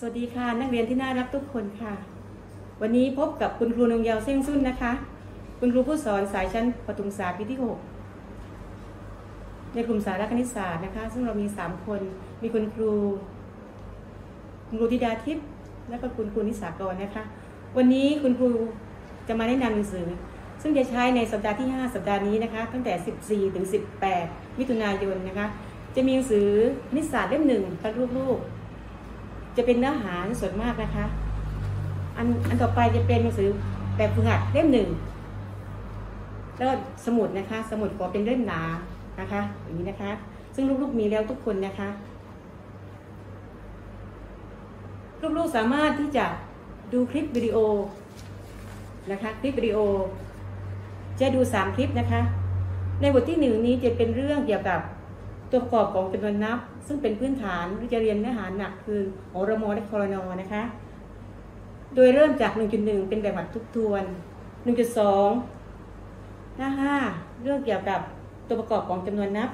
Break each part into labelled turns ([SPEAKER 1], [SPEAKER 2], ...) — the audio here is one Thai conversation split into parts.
[SPEAKER 1] สวัสดีค่ะนักเรียนที่น่ารักทุกคนค่ะ วันนี้พบกับคุณครูนงเยาวเส้งซุ่นนะคะ คุณครูผู้สอนสายชั้นปฐุมศึกษาปีที่ 6 ในกลุ่มสาระคณิตศาสตร์นะคะ ซึ่งเรามี 3 คนมีคุณครู คุณครูธิดาทิพย์และก็คุณครูนิสากรนะคะ วันนี้คุณครูจะมาแนะนำหนังสือ ซึ่งจะใช้ในสัปดาห์ที่ 5 สัปดาห์นี้นะคะ ตั้งแต่ 14 ถึง 18 มิถุนายนนะคะ จะมีหนังสือคณิตศาสตร์เล่มหนึ่งครับลูกๆ จะเป็นเนื้อหาส่วนมากนะคะ อันอันต่อไปจะเป็นหนังสือแบบฝึกหัดเล่มหนึ่งแล้วสมุดนะคะ สมุดขอเป็นเล่มหนานะคะอย่างนี้นะคะ ซึ่งลูกๆมีแล้วทุกคนนะคะ ลูกๆสามารถที่จะดูคลิปวิดีโอนะคะคลิปวิดีโอ จะดู 3 คลิปนะคะ ในบทที่หนึ่งนี้จะเป็นเรื่องเกี่ยวกับ ตัวประกอบของจำนวนนับ ซึ่งเป็นพื้นฐานที่จะเรียนเนื้อหาหนักคือโอรมอและคอรนอนะคะ โดยเริ่มจาก 1.1 เป็นแบบหัดทบทวน 1.2 หน้า 5 เรื่องเกี่ยวกับตัวประกอบของจำนวนนับ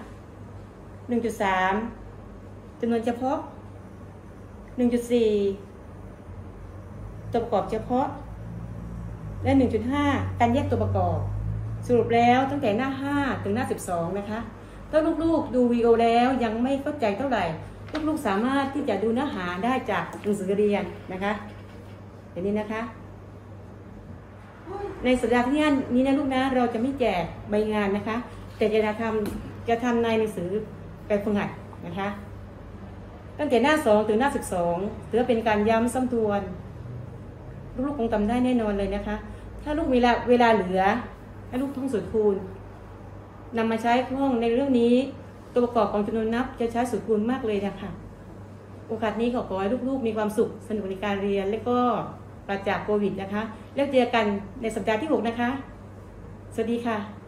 [SPEAKER 1] 1.3 จำนวนเฉพาะ 1.4 ตัวประกอบเฉพาะ และ 1.5 การแยกตัวประกอบ สรุปแล้วตั้งแต่หน้า 5 ถึงหน้า 12 นะคะ ถ้าลูกๆดูวีดีโอแล้วยังไม่เข้าใจเท่าไหร่ ลูกๆสามารถที่จะดูเนื้อหาได้จากหนังสือเรียนนะคะอย่างนี้นะคะ ในสัปดาห์ที่นี้นะลูกนะเราจะไม่แจกใบงานนะคะ แต่จะทำจะทำในหนังสือแบบฝึกหัดนะคะตั้งแต่หน้า2ถึงหน้า12ถือว่าเป็นการย้ำซ้ำทวน ลูกๆคงทำได้แน่นอนเลยนะคะ ถ้าลูกเวลาเวลาเหลือให้ลูกท่องสูตรคูณ นำมาใช้ห้องในเรื่องนี้ตัวประกอบของจำนวนนับจะใช้สูตรคูณมากเลยนะคะโอกาสนี้ขอขอให้ลูกๆ มีความสุขสนุกในการเรียน และก็ปราศจากโควิดนะคะ แล้วเจอกันในสัปดาห์ที่ 6 นะคะ สวัสดีค่ะ